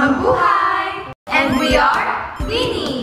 Mabuhay! And we are Winnie!